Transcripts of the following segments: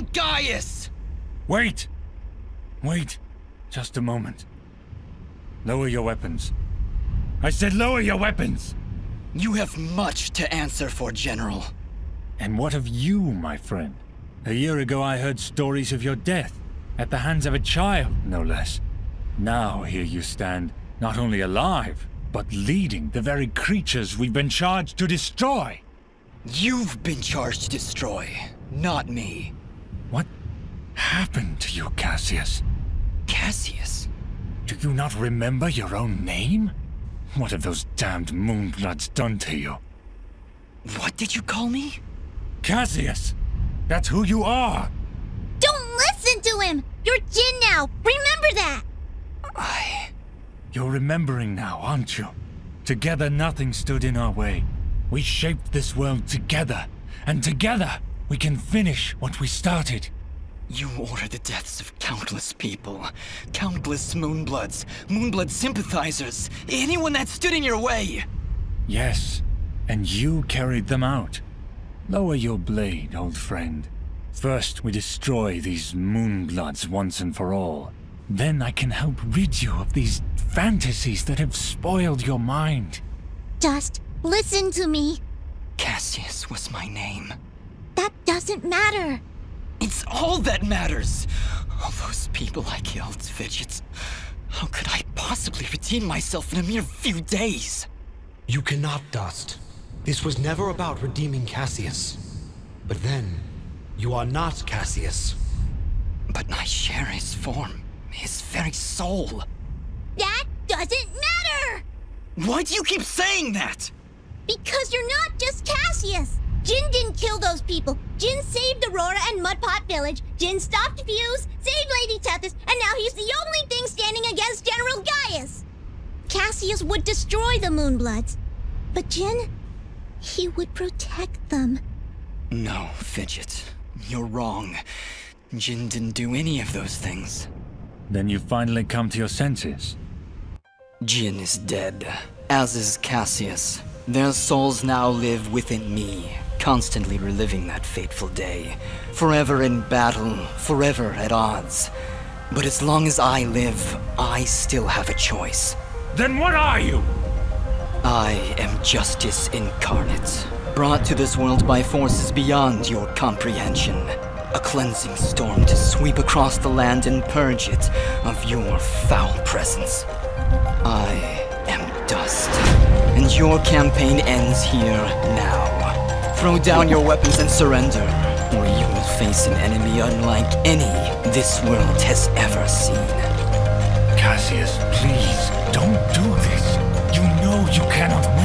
Gaius! Wait! Wait. Just a moment. Lower your weapons. I said lower your weapons! You have much to answer for, General. And what of you, my friend? A year ago I heard stories of your death, at the hands of a child, no less. Now here you stand, not only alive, but leading the very creatures we've been charged to destroy. You've been charged to destroy, not me. What happened to you, Cassius? Cassius? Do you not remember your own name? What have those damned Moonbloods done to you? What did you call me? Cassius! That's who you are! Don't listen to him! You're Jin now! Remember that! I... You're remembering now, aren't you? Together nothing stood in our way. We shaped this world together, and together we can finish what we started. You ordered the deaths of countless people. Countless Moonbloods, Moonblood sympathizers, anyone that stood in your way. Yes, and you carried them out. Lower your blade, old friend. First, we destroy these Moonbloods once and for all. Then I can help rid you of these fantasies that have spoiled your mind. Just listen to me. Cassius was my name. That doesn't matter. It's all that matters. All those people I killed, Fidgets. How could I possibly redeem myself in a mere few days? You cannot, Dust. This was never about redeeming Cassius. But then, you are not Cassius. But I share his form, his very soul. That doesn't matter! Why do you keep saying that? Because you're not just Cassius! Jin didn't kill those people. Jin saved Aurora and Mudpot Village. Jin stopped Fuse, saved Lady Tethys, and now he's the only thing standing against General Gaius. Cassius would destroy the Moonbloods. But Jin, he would protect them. No, Fidget. You're wrong. Jin didn't do any of those things. Then you finally come to your senses. Jin is dead, as is Cassius. Their souls now live within me, constantly reliving that fateful day. Forever in battle, forever at odds. But as long as I live, I still have a choice. Then what are you? I am justice incarnate, brought to this world by forces beyond your comprehension. A cleansing storm to sweep across the land and purge it of your foul presence. I am dust, and your campaign ends here now. Throw down your weapons and surrender, or you will face an enemy unlike any this world has ever seen. Cassius, please, don't do this. You know you cannot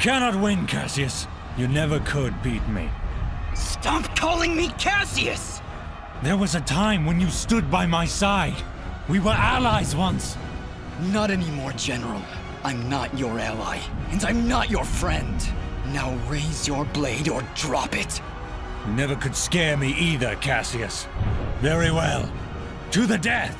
cannot win, Cassius. You never could beat me. Stop calling me Cassius! There was a time when you stood by my side. We were allies once. Not anymore, General. I'm not your ally, and I'm not your friend. Now raise your blade or drop it. You never could scare me either, Cassius. Very well. To the death!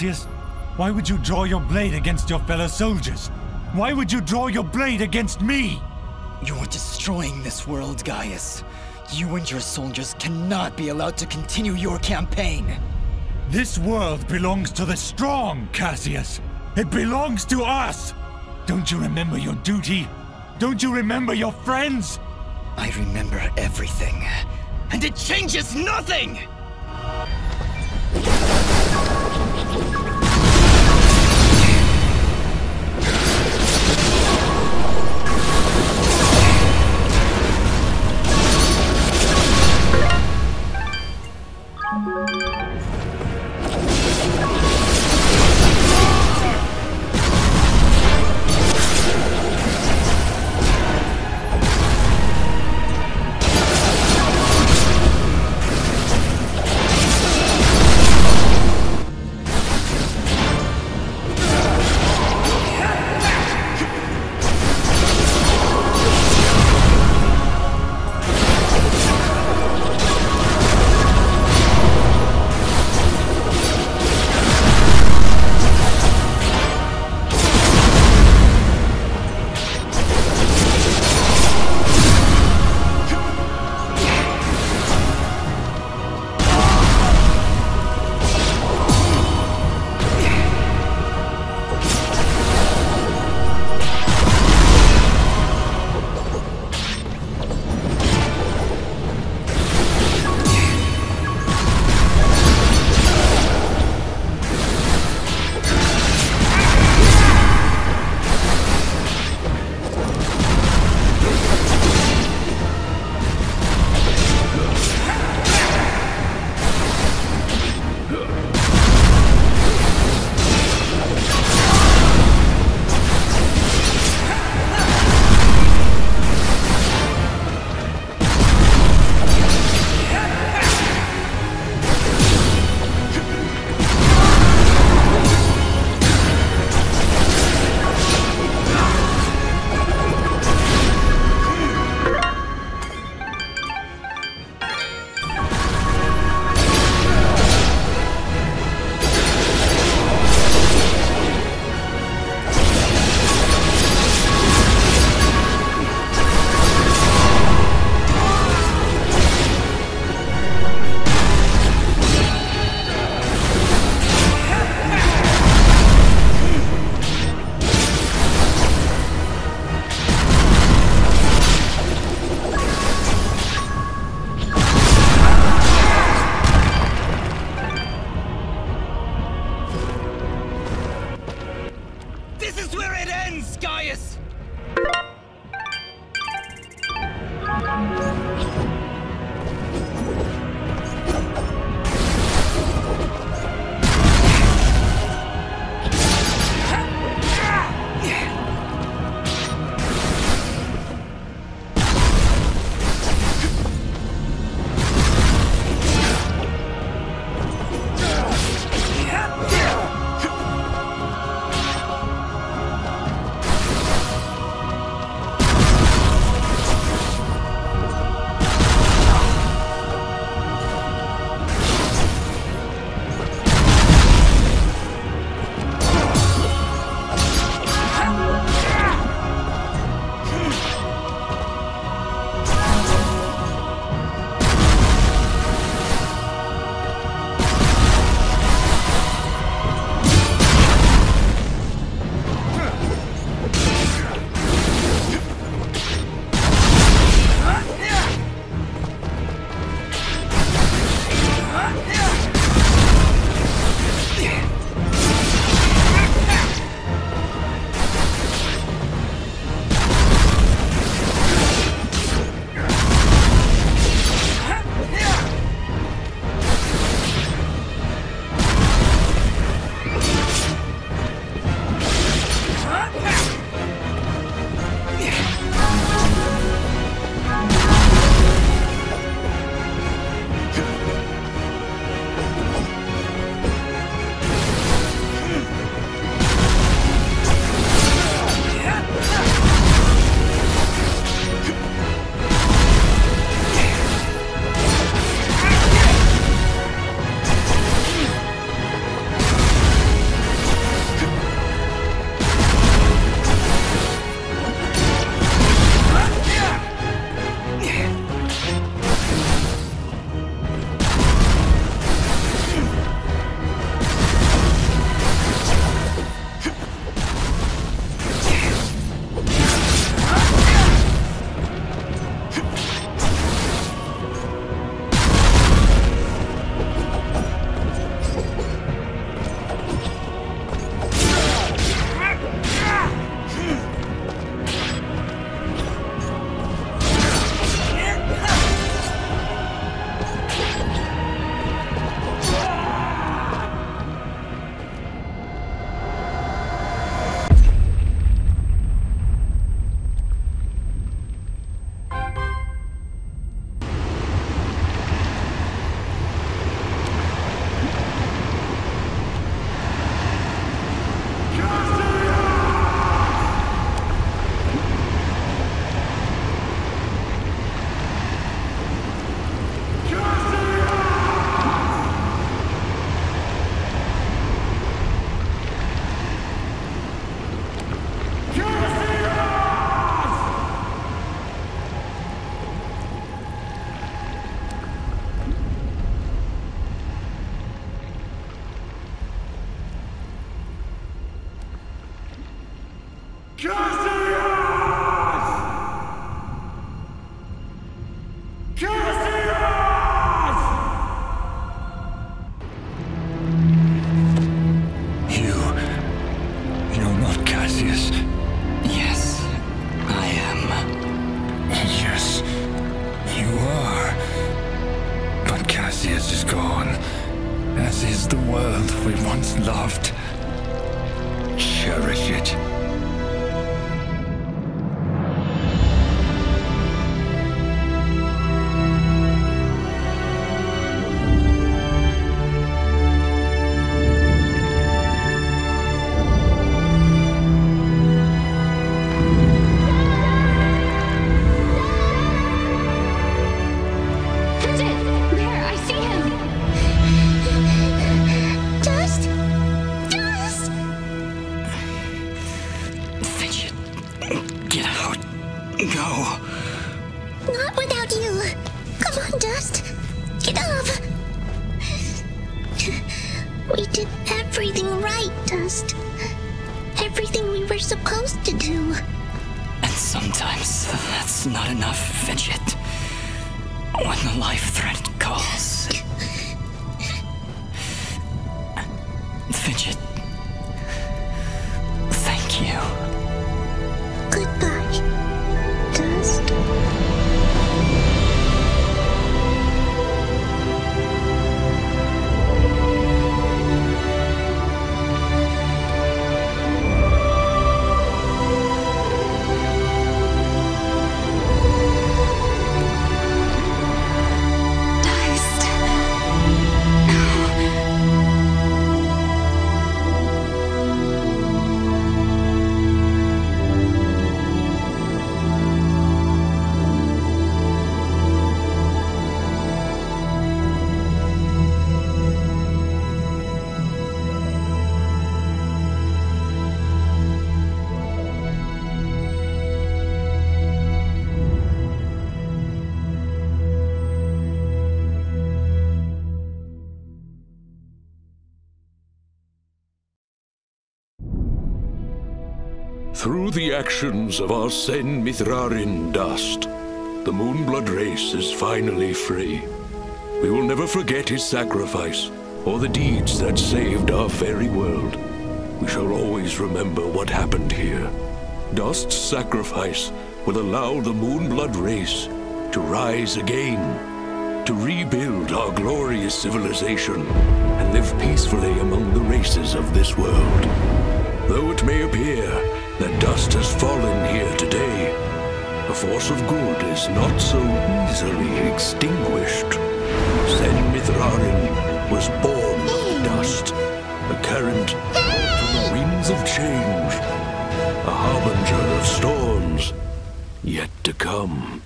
Cassius? Why would you draw your blade against your fellow soldiers? Why would you draw your blade against me? You're destroying this world, Gaius. You and your soldiers cannot be allowed to continue your campaign. This world belongs to the strong, Cassius. It belongs to us. Don't you remember your duty? Don't you remember your friends? I remember everything. And it changes nothing! Gone, as is the world we once loved. Cherish it. Go. Not without you. Come on, Dust. Get up. We did everything right, Dust. Everything we were supposed to do. And sometimes that's not enough, Fidget. When the life threat calls. Through the actions of our Sen Mithrarin dust, the Moonblood race is finally free. We will never forget his sacrifice or the deeds that saved our fairy world. We shall always remember what happened here. Dust's sacrifice will allow the Moonblood race to rise again, to rebuild our glorious civilization and live peacefully among the races of this world. Though it may appear that dust has fallen here today, a force of good is not so easily extinguished. Sen Mithrarin was born of dust, a current from the winds of change, a harbinger of storms yet to come.